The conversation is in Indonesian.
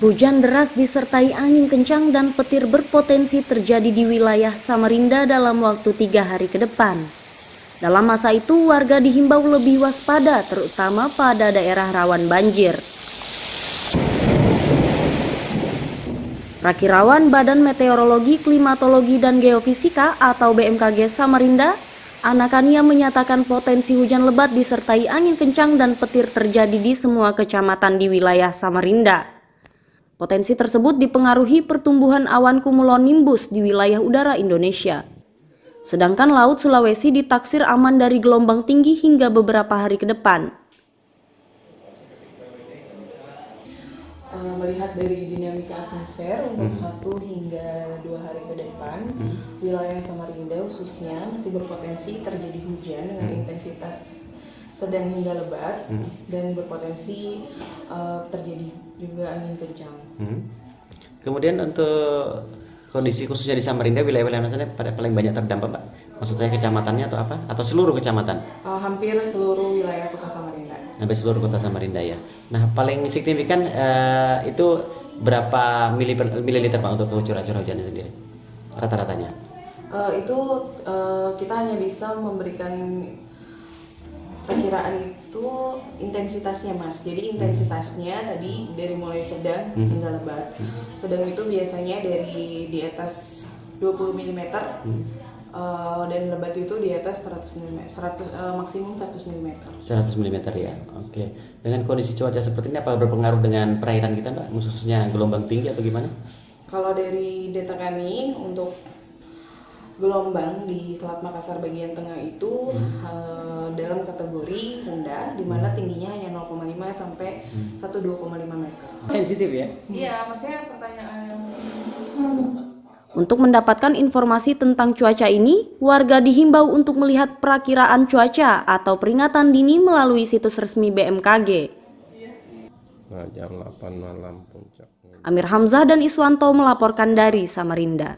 Hujan deras disertai angin kencang dan petir berpotensi terjadi di wilayah Samarinda dalam waktu tiga hari ke depan. Dalam masa itu, warga dihimbau lebih waspada, terutama pada daerah rawan banjir. Rakirawan Badan Meteorologi, Klimatologi, dan Geofisika atau BMKG Samarinda, Anakania menyatakan potensi hujan lebat disertai angin kencang dan petir terjadi di semua kecamatan di wilayah Samarinda. Potensi tersebut dipengaruhi pertumbuhan awan cumulonimbus di wilayah udara Indonesia. Sedangkan Laut Sulawesi ditaksir aman dari gelombang tinggi hingga beberapa hari ke depan. Eh, melihat dari dinamika atmosfer untuk hmm. satu hingga dua hari ke depan, hmm. wilayah Samarinda khususnya masih berpotensi terjadi hujan dengan hmm. intensitas sedang hingga lebat hmm. dan berpotensi uh, terjadi juga angin kencang. Hmm. Kemudian untuk kondisi khususnya di Samarinda wilayah-wilayah mana pada paling banyak terdampak, Pak? Maksudnya kecamatannya atau apa? Atau seluruh kecamatan? Uh, hampir seluruh wilayah kota Samarinda. Hampir seluruh kota Samarinda ya. Nah, paling signifikan uh, itu berapa mililiter Pak untuk curah-curah hujannya sendiri? Rata-ratanya? Uh, itu uh, kita hanya bisa memberikan perkiraan itu intensitasnya mas jadi intensitasnya tadi dari mulai sedang hmm. hingga lebat hmm. sedang itu biasanya dari di atas 20 mm hmm. uh, dan lebat itu di atas 100 mm 100, uh, maksimum 100 mm 100 mm ya oke okay. dengan kondisi cuaca seperti ini apa berpengaruh dengan perairan kita mbak khususnya gelombang tinggi atau gimana kalau dari data kami untuk gelombang di Selat Makassar bagian tengah itu hmm. uh, dalam kategori rendah di mana hmm. tingginya hanya 0,5 sampai hmm. 1,2,5 meter. Sensitif ya? Iya, maksudnya pertanyaan yang untuk mendapatkan informasi tentang cuaca ini, warga dihimbau untuk melihat perakiraan cuaca atau peringatan dini melalui situs resmi BMKG. Nah, jam 8 malam puncak. Amir Hamzah dan Iswanto melaporkan dari Samarinda.